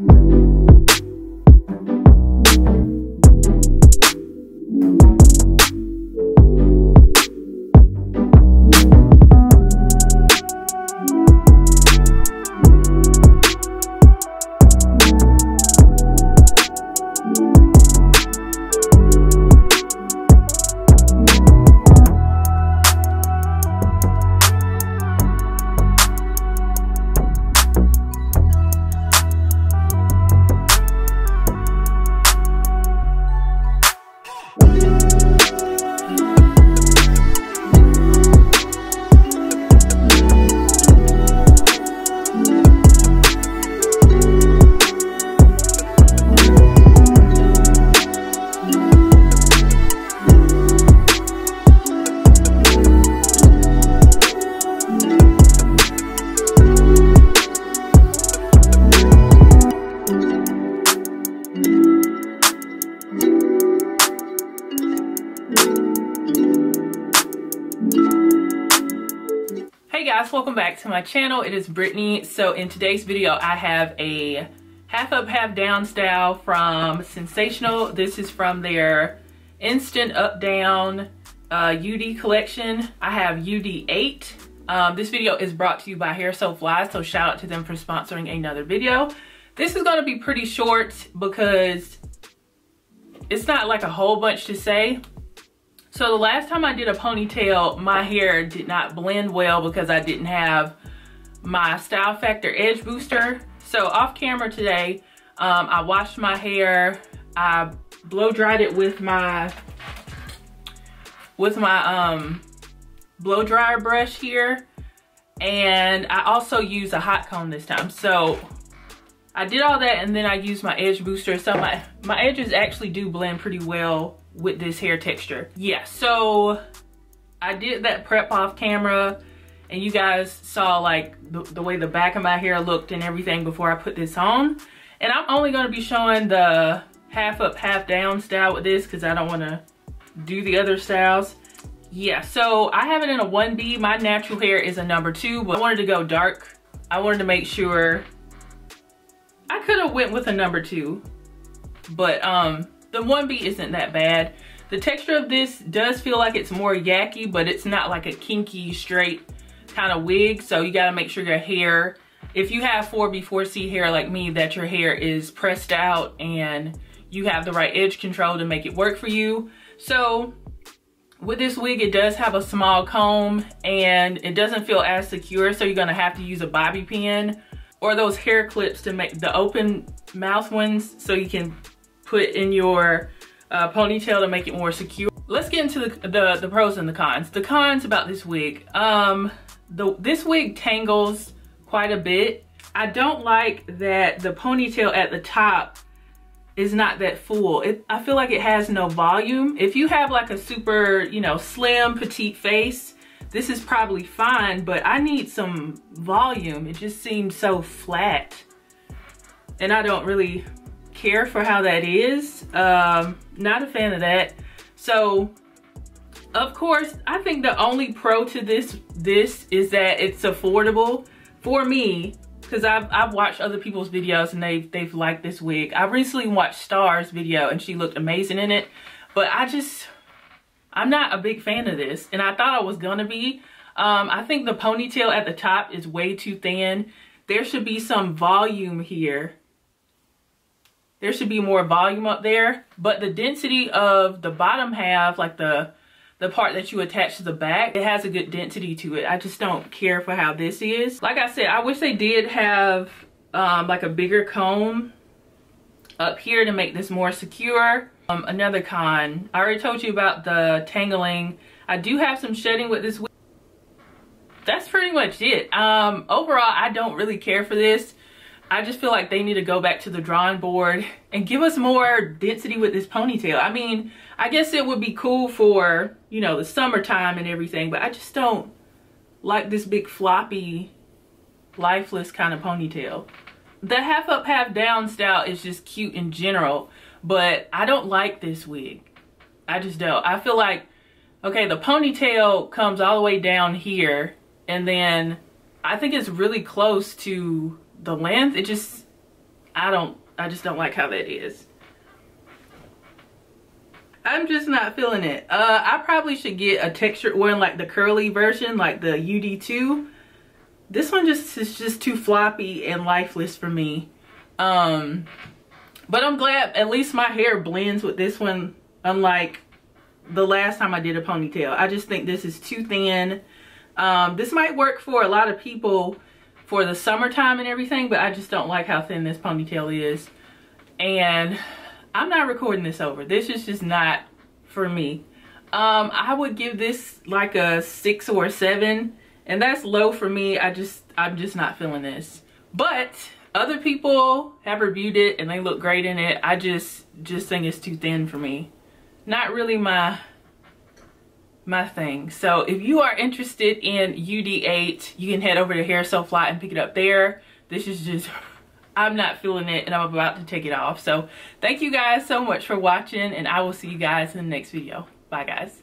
Guys welcome back to my channel. It is Brittany. So in today's video I have a half up half down style from Sensationnel. this is from their instant up down uh, UD collection. I have UD 8 um, this video is brought to you by HairsoFly so shout out to them for sponsoring another video. This is going to be pretty short because it's not like a whole bunch to say so the last time I did a ponytail, my hair did not blend well because I didn't have my Style Factor Edge Booster. So off camera today, um, I washed my hair. I blow dried it with my with my um, blow dryer brush here. And I also use a hot comb this time. So I did all that and then I used my edge booster. So my, my edges actually do blend pretty well with this hair texture. Yeah, so I did that prep off camera and you guys saw like the, the, way the back of my hair looked and everything before I put this on. And I'm only gonna be showing the half up, half down style with this because I don't wanna do the other styles. Yeah, so I have it in a 1B. My natural hair is a number two, but I wanted to go dark. I wanted to make sure I could have went with a number two, but um, the 1B isn't that bad. The texture of this does feel like it's more yucky, but it's not like a kinky, straight kind of wig. So you gotta make sure your hair, if you have 4B, 4C hair like me, that your hair is pressed out and you have the right edge control to make it work for you. So with this wig, it does have a small comb and it doesn't feel as secure. So you're gonna have to use a bobby pin or those hair clips to make the open mouth ones so you can put in your uh, ponytail to make it more secure. Let's get into the, the, the, pros and the cons. The cons about this wig. Um, the, this wig tangles quite a bit. I don't like that the ponytail at the top is not that full. It, I feel like it has no volume. If you have like a super, you know, slim, petite face, this is probably fine, but I need some volume. It just seems so flat. And I don't really care for how that is. Um, not a fan of that. So, of course, I think the only pro to this, this is that it's affordable for me because I've, I've watched other people's videos and they've, they've liked this wig. I recently watched Star's video and she looked amazing in it. But I just, I'm not a big fan of this. And I thought I was to be. Um, I think the ponytail at the top is way too thin. There should be some volume here. There should be more volume up there. But the density of the bottom half, like the the part that you attach to the back, it has a good density to it. I just don't care for how this is. Like I said, I wish they did have um, like a bigger comb up here to make this more secure. Um, another con, I already told you about the tangling. I do have some shedding with this. That's pretty much it. Um, overall, I don't really care for this. I just feel like they need to go back to the drawing board and give us more density with this ponytail. I mean, I guess it would be cool for, you know, the summertime and everything, but I just don't like this big floppy, lifeless kind of ponytail. The half up, half down style is just cute in general, but I don't like this wig. I just don't. I feel like, okay, the ponytail comes all the way down here, and then I think it's really close to the length. It just, I don't, I just don't like how that is. I'm just not feeling it. Uh, I probably should get a textured one like the curly version, like the UD2. This one just is just too floppy and lifeless for me. Um, but I'm glad at least my hair blends with this one, unlike the last time I did a ponytail. I just think this is too thin. Um, this might work for a lot of people for the summertime and everything, but I just don't like how thin this ponytail is. And I'm not recording this over. This is just not for me. Um, I would give this like a six or a seven, and that's low for me. I just, I'm just not feeling this. But other people have reviewed it and they look great in it. I just, just think it's too thin for me. Not really my, my thing. So if you are interested in UD8, you can head over to HairsoFly and pick it up there. This is just I'm not feeling it and I'm about to take it off. So thank you guys so much for watching and I will see you guys in the next video. Bye guys.